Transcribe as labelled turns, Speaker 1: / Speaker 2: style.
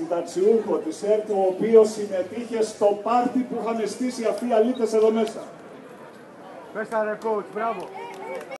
Speaker 1: συνταξιούχο της ΕΡΤ, ο οποίος συμμετείχε στο πάρτι που είχαν στήσει αυτοί οι αλήτες εδώ μέσα.
Speaker 2: Πες τα ρε coach, μπράβο.